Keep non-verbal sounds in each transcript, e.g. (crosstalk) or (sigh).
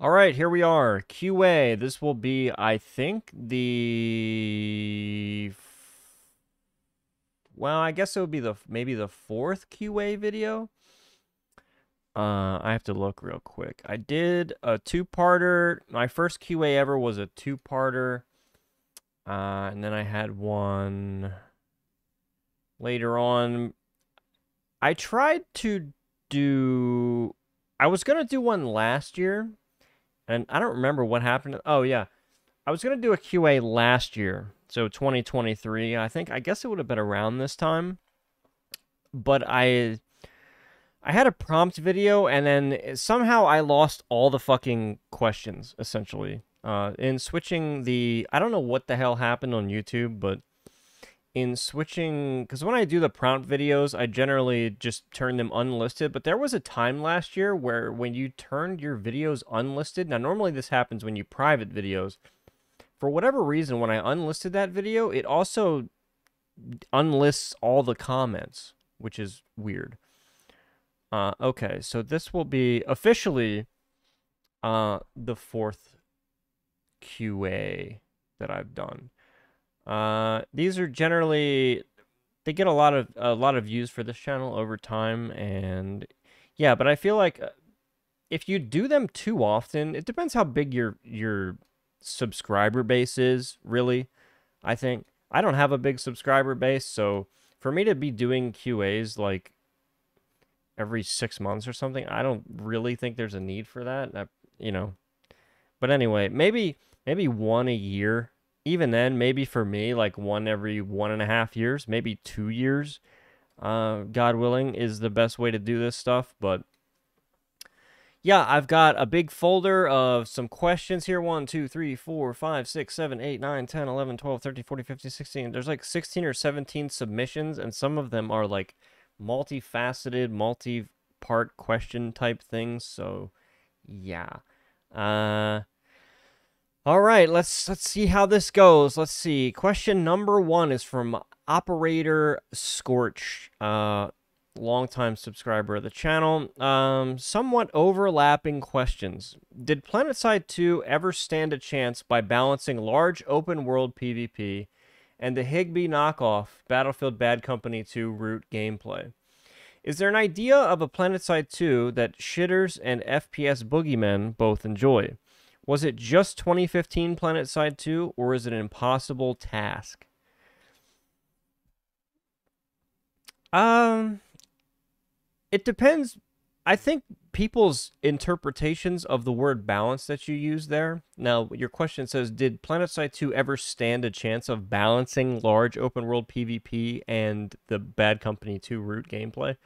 All right, here we are. QA. This will be, I think, the. Well, I guess it would be the maybe the fourth QA video. Uh, I have to look real quick. I did a two-parter. My first QA ever was a two-parter. Uh, and then I had one later on. I tried to do. I was gonna do one last year, and I don't remember what happened. Oh yeah, I was gonna do a QA last year, so 2023. I think I guess it would have been around this time, but I I had a prompt video, and then somehow I lost all the fucking questions essentially. Uh, in switching the, I don't know what the hell happened on YouTube, but in switching, because when I do the prompt videos, I generally just turn them unlisted. But there was a time last year where when you turned your videos unlisted, now normally this happens when you private videos. For whatever reason, when I unlisted that video, it also unlists all the comments, which is weird. Uh, okay, so this will be officially uh, the fourth QA that I've done. Uh, these are generally they get a lot of a lot of views for this channel over time, and yeah, but I feel like uh, if you do them too often, it depends how big your your subscriber base is. Really, I think I don't have a big subscriber base, so for me to be doing QAs like every six months or something. I don't really think there's a need for that. I, you know, but anyway, maybe maybe one a year. Even then, maybe for me, like one every one and a half years, maybe two years. Uh, God willing, is the best way to do this stuff. But yeah, I've got a big folder of some questions here 1, 2, 3, 4, 5, 6, 7, 8, 9, 10, 11, 12, 13, 14, 15, 16. There's like 16 or 17 submissions, and some of them are like multifaceted, multi-part question type things. So, yeah. Uh, all right, let's let's see how this goes. Let's see. Question number one is from Operator Scorch, uh, longtime subscriber of the channel. Um, somewhat overlapping questions. Did PlanetSide 2 ever stand a chance by balancing large open world PvP and the Higby knockoff Battlefield Bad Company 2 route gameplay. Is there an idea of a PlanetSide 2 that shitters and FPS boogeymen both enjoy? Was it just 2015 PlanetSide 2, or is it an impossible task? Um, it depends. I think people's interpretations of the word balance that you use there. Now, your question says, did PlanetSide 2 ever stand a chance of balancing large open world PvP and the Bad Company 2 route gameplay?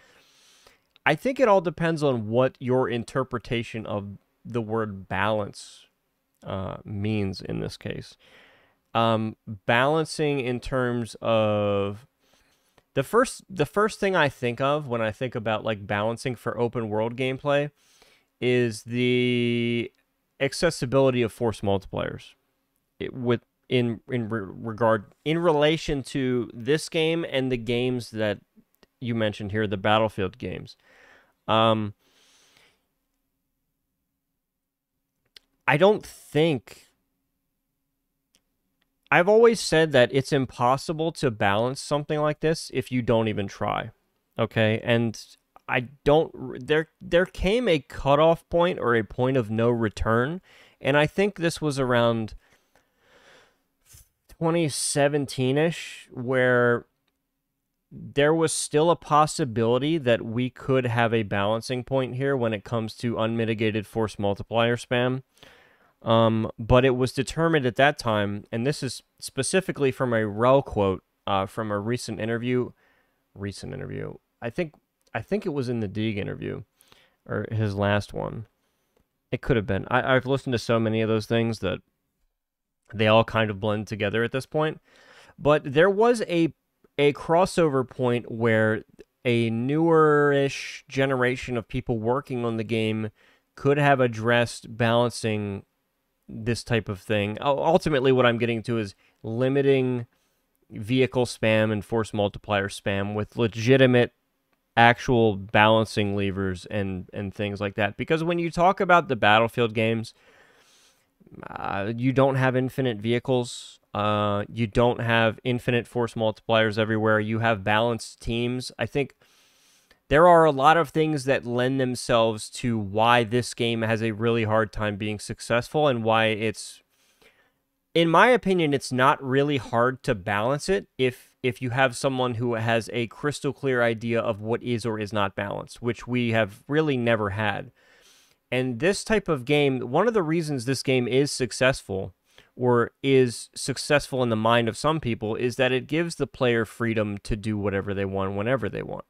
I think it all depends on what your interpretation of the word balance uh, means in this case. Um, balancing in terms of the first the first thing I think of when I think about like balancing for open world gameplay is the accessibility of force multipliers. It, with in in re regard in relation to this game and the games that you mentioned here, the Battlefield games. Um, I don't think I've always said that it's impossible to balance something like this if you don't even try. Okay? And I don't there there came a cutoff point or a point of no return, and I think this was around 2017ish where there was still a possibility that we could have a balancing point here when it comes to unmitigated force multiplier spam. Um, but it was determined at that time, and this is specifically from a Wrel quote uh, from a recent interview. Recent interview. I think I think it was in the Deeg interview, or his last one. It could have been. I, I've listened to so many of those things that they all kind of blend together at this point. But there was a a crossover point where a newer-ish generation of people working on the game could have addressed balancing this type of thing. Ultimately, what I'm getting to is limiting vehicle spam and force multiplier spam with legitimate actual balancing levers and and things like that. Because when you talk about the battlefield games uh, you don't have infinite vehicles uh, you don't have infinite force multipliers everywhere. You have balanced teams. I think there are a lot of things that lend themselves to why this game has a really hard time being successful and why it's in my opinion it's not really hard to balance it if if you have someone who has a crystal clear idea of what is or is not balanced which we have really never had. And this type of game one of the reasons this game is successful or is successful in the mind of some people is that it gives the player freedom to do whatever they want whenever they want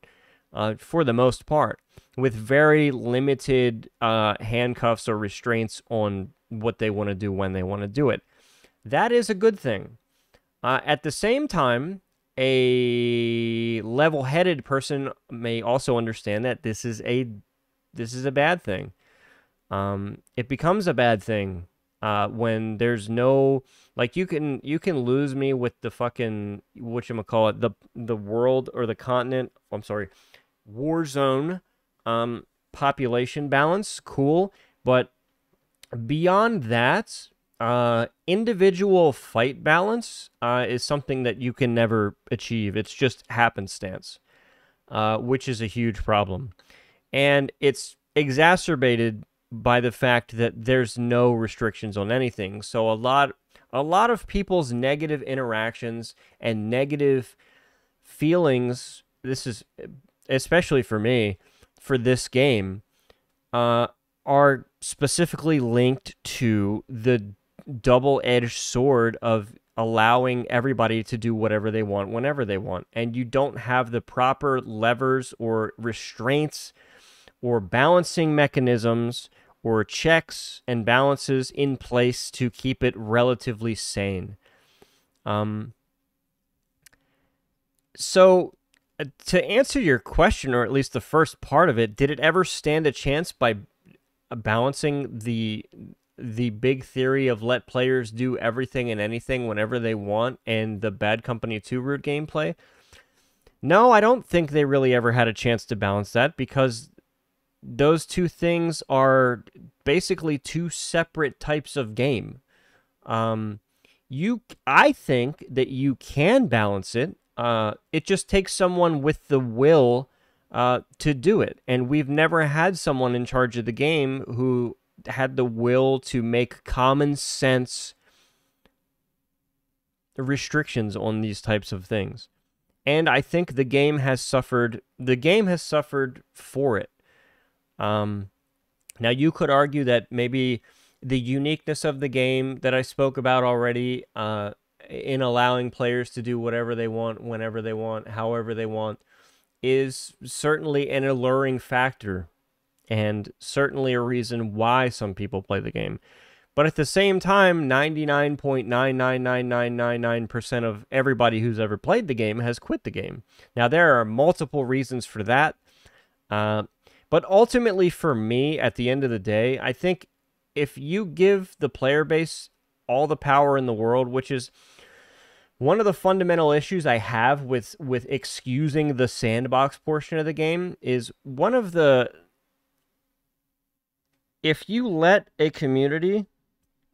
uh, for the most part, with very limited uh, handcuffs or restraints on what they want to do when they want to do it. That is a good thing. Uh, at the same time, a level-headed person may also understand that this is a this is a bad thing. Um, it becomes a bad thing uh, when there's no like you can you can lose me with the fucking what you call it the the world or the continent. I'm sorry, Warzone um, population balance, cool. But beyond that, uh, individual fight balance uh, is something that you can never achieve. It's just happenstance, uh, which is a huge problem. And it's exacerbated by the fact that there's no restrictions on anything. So a lot a lot of people's negative interactions and negative feelings this is especially for me, for this game, uh, are specifically linked to the double edged sword of allowing everybody to do whatever they want whenever they want. And you don't have the proper levers or restraints or balancing mechanisms or checks and balances in place to keep it relatively sane. Um, so to answer your question, or at least the first part of it, did it ever stand a chance by uh, balancing the the big theory of let players do everything and anything whenever they want and the Bad Company 2 root gameplay? No, I don't think they really ever had a chance to balance that because those two things are basically two separate types of game. Um, you, I think that you can balance it uh, it just takes someone with the will uh, to do it. And we've never had someone in charge of the game who had the will to make common sense restrictions on these types of things. And I think the game has suffered. The game has suffered for it. Um, now you could argue that maybe the uniqueness of the game that I spoke about already uh, in allowing players to do whatever they want, whenever they want, however they want, is certainly an alluring factor and certainly a reason why some people play the game. But at the same time, 99.999999% of everybody who's ever played the game has quit the game. Now, there are multiple reasons for that. Uh, but ultimately, for me, at the end of the day, I think if you give the player base all the power in the world, which is one of the fundamental issues I have with with excusing the sandbox portion of the game is one of the if you let a community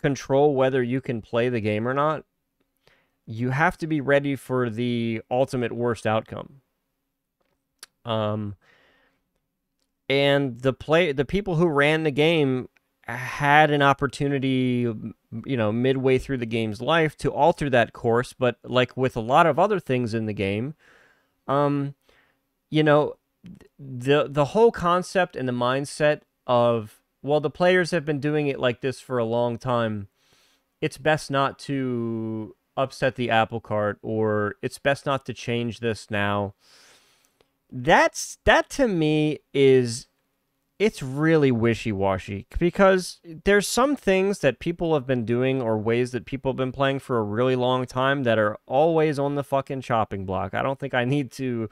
control whether you can play the game or not, you have to be ready for the ultimate worst outcome. Um and the play the people who ran the game had an opportunity, you know, midway through the game's life to alter that course, but like with a lot of other things in the game, um, you know, the the whole concept and the mindset of well, the players have been doing it like this for a long time. It's best not to upset the apple cart, or it's best not to change this now. That's that to me is it's really wishy-washy because there's some things that people have been doing or ways that people have been playing for a really long time that are always on the fucking chopping block. I don't think I need to,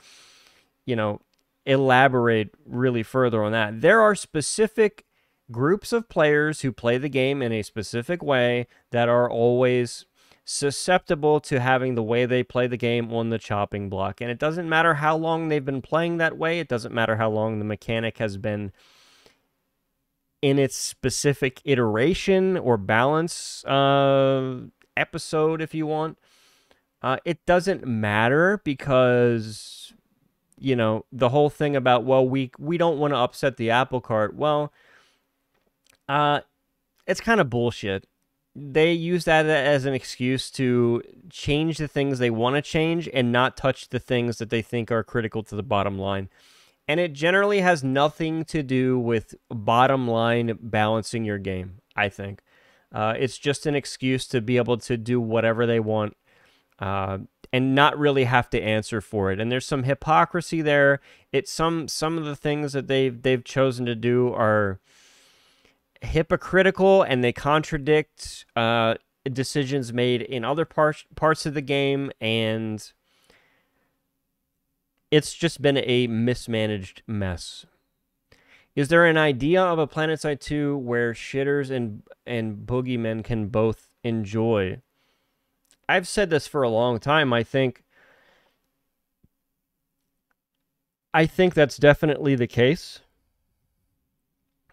you know, elaborate really further on that. There are specific groups of players who play the game in a specific way that are always susceptible to having the way they play the game on the chopping block. And it doesn't matter how long they've been playing that way, it doesn't matter how long the mechanic has been in its specific iteration or balance uh, episode, if you want. Uh, it doesn't matter because you know the whole thing about well we we don't want to upset the apple cart well uh it's kind of bullshit they use that as an excuse to change the things they want to change and not touch the things that they think are critical to the bottom line. And it generally has nothing to do with bottom line balancing your game, I think. Uh, it's just an excuse to be able to do whatever they want uh, and not really have to answer for it. And there's some hypocrisy there. It's some some of the things that they've they've chosen to do are hypocritical and they contradict uh, decisions made in other parts parts of the game and it's just been a mismanaged mess. Is there an idea of a PlanetSide 2 where shitters and and boogeymen can both enjoy? I've said this for a long time. I think I think that's definitely the case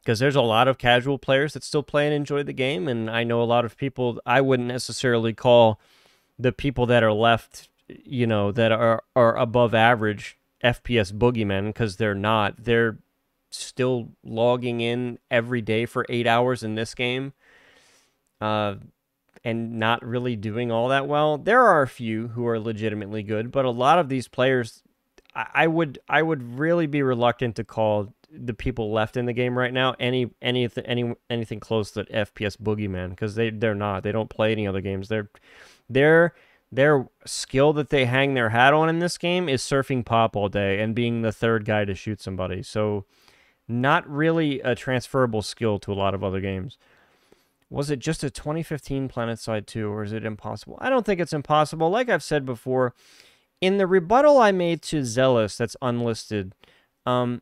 because there's a lot of casual players that still play and enjoy the game, and I know a lot of people. I wouldn't necessarily call the people that are left, you know, that are are above average FPS boogeymen because they're not. They're still logging in every day for eight hours in this game, uh, and not really doing all that well. There are a few who are legitimately good, but a lot of these players, I, I would I would really be reluctant to call the people left in the game right now any any any anything close to FPS boogeyman because they they're not. They don't play any other games. They're they're their skill that they hang their hat on in this game is surfing pop all day and being the third guy to shoot somebody. So not really a transferable skill to a lot of other games. Was it just a 2015 PlanetSide 2 or is it impossible? I don't think it's impossible. Like I've said before in the rebuttal I made to Zealous that's unlisted um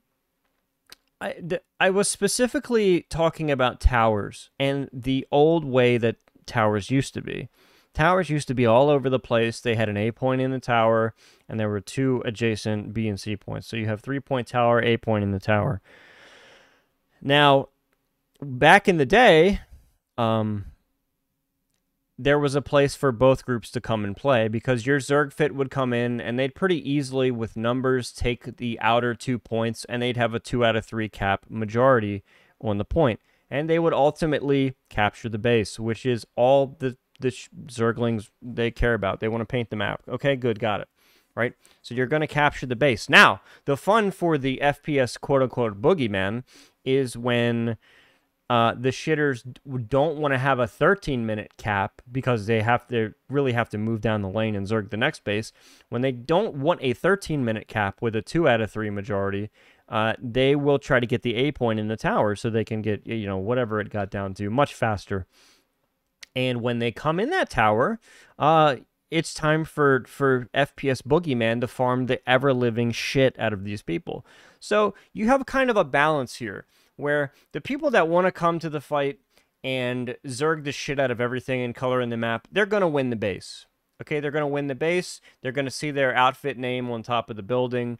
I, I was specifically talking about towers and the old way that towers used to be. Towers used to be all over the place. They had an A point in the tower, and there were two adjacent B and C points. So you have three point tower, A point in the tower. Now, back in the day, um, there was a place for both groups to come and play because your Zerg fit would come in and they'd pretty easily, with numbers, take the outer two points and they'd have a two out of three cap majority on the point. And they would ultimately capture the base, which is all the, the Zerglings they care about. They want to paint the map. Okay, good, got it. Right? So you're going to capture the base. Now, the fun for the FPS quote unquote boogeyman is when uh, the shitters don't want to have a 13 minute cap because they have to really have to move down the lane and zerg the next base. When they don't want a 13 minute cap with a two out of three majority, uh, they will try to get the A point in the tower so they can get you know whatever it got down to much faster. And when they come in that tower, uh, it's time for for FPS Boogeyman to farm the ever living shit out of these people. So you have kind of a balance here where the people that want to come to the fight and zerg the shit out of everything and color in the map, they're going to win the base. Okay, they're going to win the base. They're going to see their outfit name on top of the building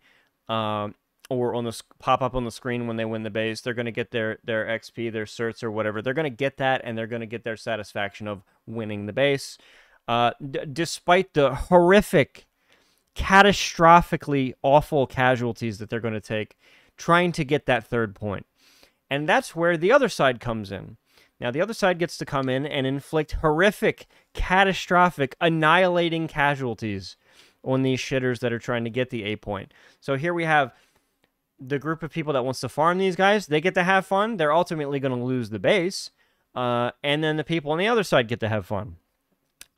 uh, or on the pop up on the screen when they win the base. They're going to get their, their XP, their certs, or whatever. They're going to get that and they're going to get their satisfaction of winning the base. Uh, despite the horrific, catastrophically awful casualties that they're going to take trying to get that third point. And that's where the other side comes in. Now, the other side gets to come in and inflict horrific, catastrophic, annihilating casualties on these shitters that are trying to get the A point. So here we have the group of people that wants to farm these guys. They get to have fun. They're ultimately going to lose the base. Uh, and then the people on the other side get to have fun.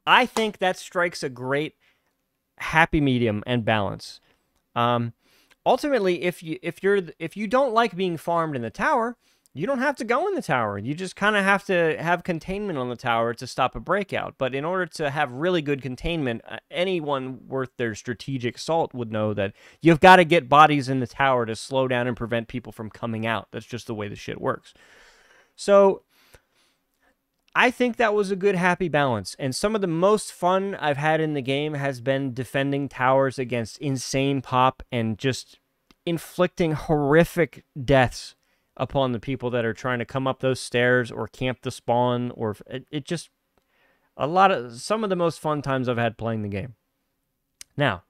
I think that strikes a great happy medium and balance. Um, ultimately, if you if you're if you don't like being farmed in the tower, you don't have to go in the tower. You just kind of have to have containment on the tower to stop a breakout. But in order to have really good containment, uh, anyone worth their strategic salt would know that you've got to get bodies in the tower to slow down and prevent people from coming out. That's just the way the shit works. So I think that was a good happy balance. And some of the most fun I've had in the game has been defending towers against insane pop and just inflicting horrific deaths upon the people that are trying to come up those stairs or camp the spawn or it, it just a lot of some of the most fun times I've had playing the game. Now,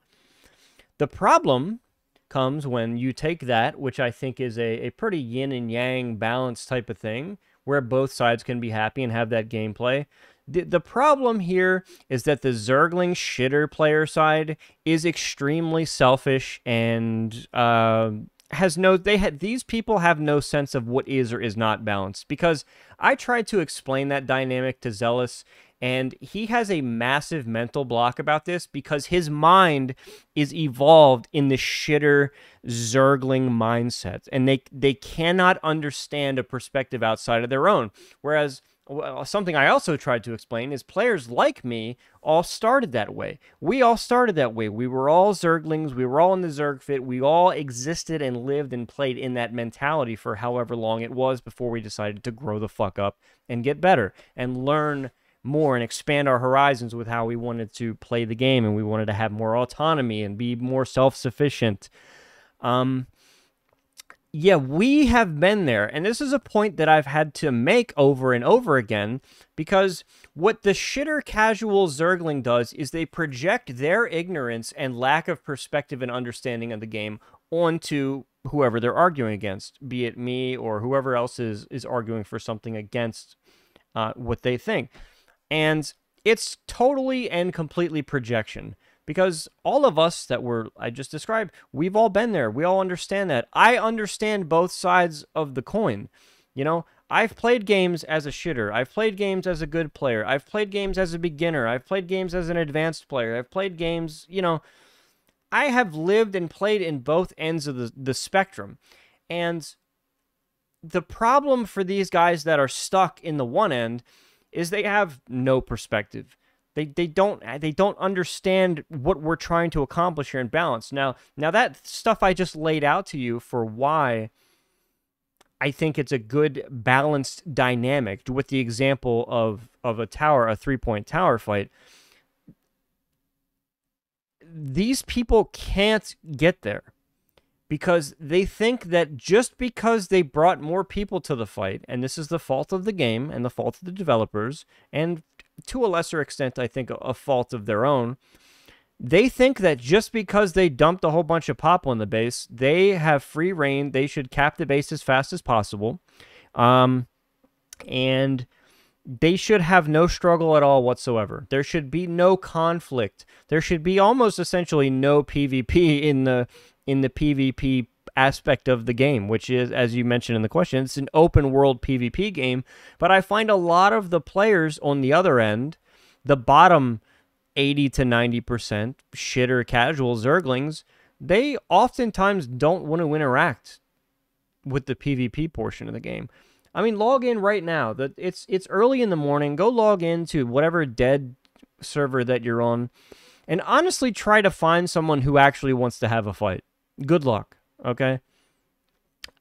the problem comes when you take that, which I think is a, a pretty yin and yang balance type of thing, where both sides can be happy and have that gameplay. The, the problem here is that the Zergling shitter player side is extremely selfish and uh, has no they had these people have no sense of what is or is not balanced because I tried to explain that dynamic to Zealous and he has a massive mental block about this because his mind is evolved in the shitter zergling mindset and they they cannot understand a perspective outside of their own whereas well, something I also tried to explain is players like me all started that way. We all started that way. We were all Zerglings. We were all in the Zerg fit. We all existed and lived and played in that mentality for however long it was before we decided to grow the fuck up and get better and learn more and expand our horizons with how we wanted to play the game and we wanted to have more autonomy and be more self-sufficient. Um, yeah, we have been there. And this is a point that I've had to make over and over again because what the shitter casual Zergling does is they project their ignorance and lack of perspective and understanding of the game onto whoever they're arguing against, be it me or whoever else is, is arguing for something against uh, what they think. And it's totally and completely projection because all of us that were I just described, we've all been there. We all understand that. I understand both sides of the coin. You know, I've played games as a shitter. I've played games as a good player. I've played games as a beginner. I've played games as an advanced player. I've played games, you know, I have lived and played in both ends of the, the spectrum. And the problem for these guys that are stuck in the one end is they have no perspective. They, they don't they don't understand what we're trying to accomplish here in balance. Now now that stuff I just laid out to you for why I think it's a good balanced dynamic with the example of of a tower, a three point tower fight. These people can't get there because they think that just because they brought more people to the fight, and this is the fault of the game and the fault of the developers, and to a lesser extent, I think, a, fault of their own, they think that just because they dumped a whole bunch of pop on the base, they have free reign. They should cap the base as fast as possible. Um, and they should have no struggle at all whatsoever. There should be no conflict. There should be almost essentially no PvP (laughs) in the in the PvP aspect of the game, which is, as you mentioned in the question, it's an open world PvP game. But I find a lot of the players on the other end, the bottom 80 to 90% shitter casual Zerglings, they oftentimes don't want to interact with the PvP portion of the game. I mean, log in right now. That it's it's early in the morning. Go log into whatever dead server that you're on, and honestly try to find someone who actually wants to have a fight. Good luck. Okay.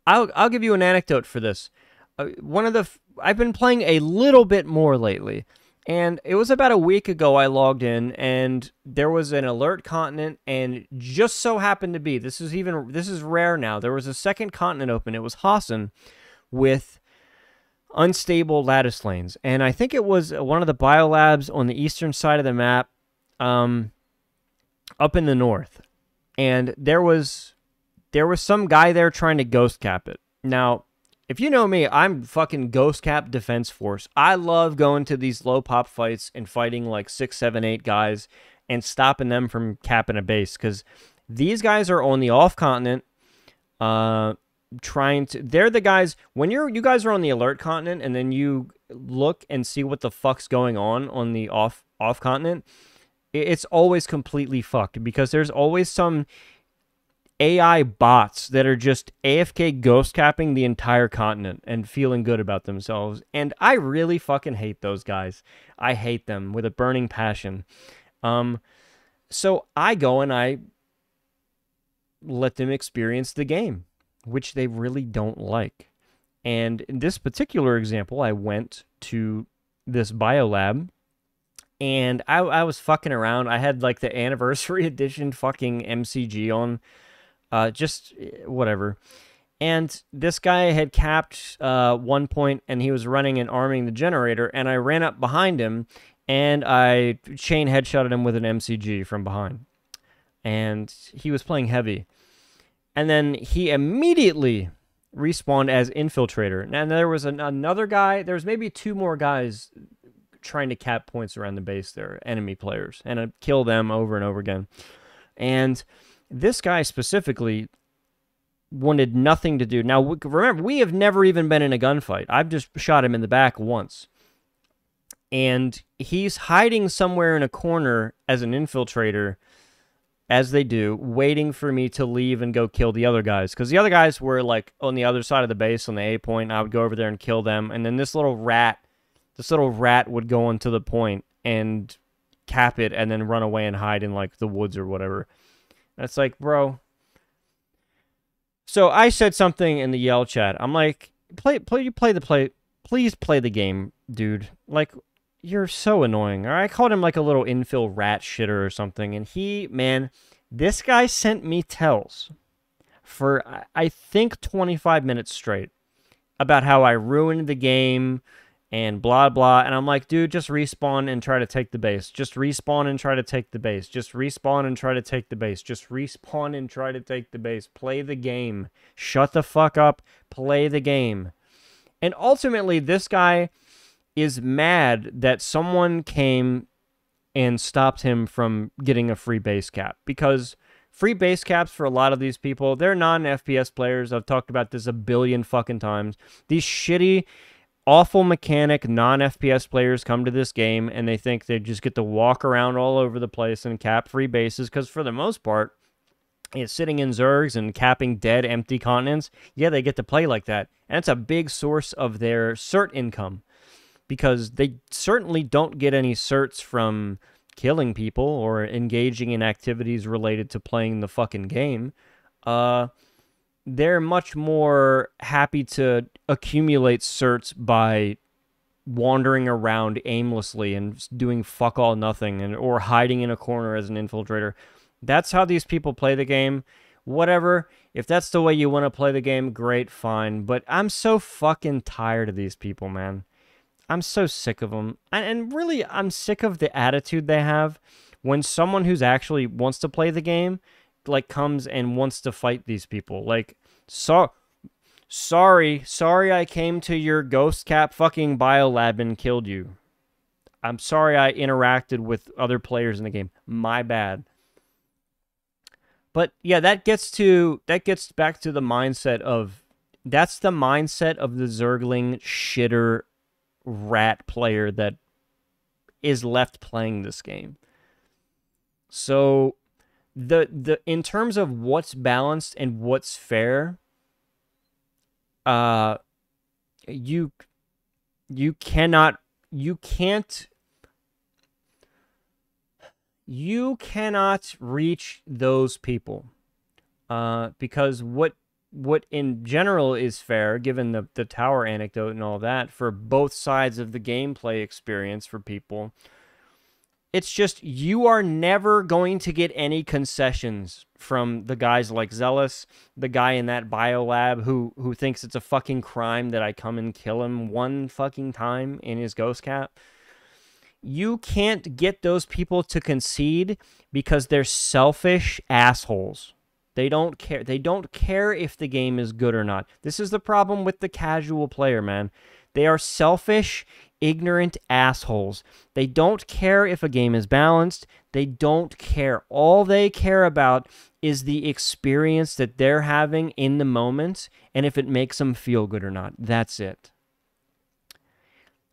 I'll I'll give you an anecdote for this. Uh, one of the I've been playing a little bit more lately, and it was about a week ago I logged in, and there was an alert continent, and just so happened to be this is even this is rare now. There was a second continent open. It was Hossin, with unstable lattice lanes, and I think it was one of the biolabs on the eastern side of the map, um, up in the north and there was there was some guy there trying to ghost cap it. Now, if you know me, I'm fucking ghost cap defense force. I love going to these low pop fights and fighting like six, seven, eight guys and stopping them from capping a base because these guys are on the off continent. Uh, trying to they're the guys when you're you guys are on the alert continent and then you look and see what the fuck's going on on the off off continent it's always completely fucked because there's always some AI bots that are just AFK ghost capping the entire continent and feeling good about themselves. And I really fucking hate those guys. I hate them with a burning passion. Um, so I go and I let them experience the game, which they really don't like. And in this particular example, I went to this biolab and I, I was fucking around. I had like the anniversary (laughs) edition fucking MCG on, uh, just eh, whatever. And this guy had capped uh, one point and he was running and arming the generator. And I ran up behind him and I chain headshotted him with an MCG from behind. And he was playing heavy. And then he immediately respawned as infiltrator. And there was an, another guy, there was maybe two more guys trying to cap points around the base there, enemy players, and I kill them over and over again. And this guy specifically wanted nothing to do. Now, remember, we have never even been in a gunfight. I've just shot him in the back once. And he's hiding somewhere in a corner as an infiltrator, as they do, waiting for me to leave and go kill the other guys. Because the other guys were like on the other side of the base on the A point. I would go over there and kill them. And then this little rat this little rat would go onto the point and cap it and then run away and hide in like the woods or whatever. And it's like, bro. So I said something in the yell chat. I'm like, play play you play the play please play the game, dude. Like you're so annoying. Or I called him like a little infill rat shitter or something. And he, man, this guy sent me tells for I think 25 minutes straight about how I ruined the game, and blah blah. And i'm like dude just respawn and try to take the base. Just respawn and try to take the base. Just respawn and try to take the base. Just respawn and try to take the base. Play the game. Shut the fuck up. Play the game. And ultimately this guy is mad that someone came and stopped him from getting a free base cap. Because free base caps for a lot of these people they're non-fps players. I've talked about this a billion fucking times. These shitty awful mechanic non FPS players come to this game and they think they just get to walk around all over the place and cap free bases because for the most part, it's sitting in Zergs and capping dead empty continents. Yeah, they get to play like that. And it's a big source of their cert income because they certainly don't get any certs from killing people or engaging in activities related to playing the fucking game. Uh, they're much more happy to accumulate certs by wandering around aimlessly and doing fuck all nothing and or hiding in a corner as an infiltrator. That's how these people play the game. Whatever. If that's the way you want to play the game, great, fine. But I'm so fucking tired of these people, man. I'm so sick of them. And really, I'm sick of the attitude they have when someone who's actually wants to play the game like comes and wants to fight these people. Like, so sorry, sorry I came to your ghost cap fucking biolab and killed you. I'm sorry I interacted with other players in the game. My bad. But yeah, that gets to that gets back to the mindset of that's the mindset of the Zergling shitter rat player that is left playing this game. So the the in terms of what's balanced and what's fair uh you you cannot you can't you cannot reach those people uh because what what in general is fair given the the tower anecdote and all that for both sides of the gameplay experience for people it's just you are never going to get any concessions from the guys like Zealous, the guy in that biolab who who thinks it's a fucking crime that I come and kill him one fucking time in his ghost cap. You can't get those people to concede because they're selfish assholes. They don't care. They don't care if the game is good or not. This is the problem with the casual player, man. They are selfish ignorant assholes. They don't care if a game is balanced. They don't care. All they care about is the experience that they're having in the moment and if it makes them feel good or not. That's it.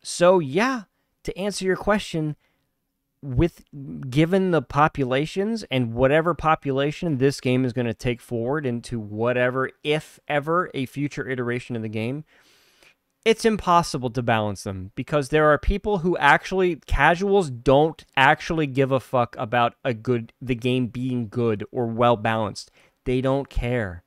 So, yeah, to answer your question, with given the populations and whatever population this game is going to take forward into whatever, if ever, a future iteration of the game, it's impossible to balance them because there are people who actually casuals don't actually give a fuck about a good the game being good or well balanced. They don't care.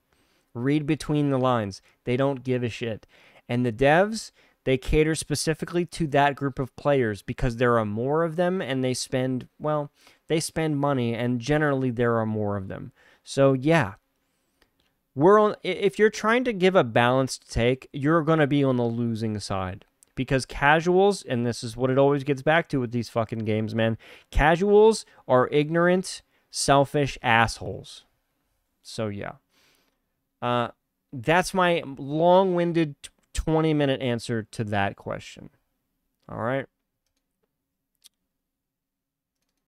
Read between the lines. They don't give a shit. And the devs, They cater specifically to that group of players because there are more of them and they spend, well, they spend money and generally there are more of them. So, yeah. We're on if you're trying to give a balanced take, you're going to be on the losing side because casuals, and this is what it always gets back to with these fucking games, man. Casuals are ignorant, selfish assholes. So yeah, uh, that's my long-winded 20-minute answer to that question. All right.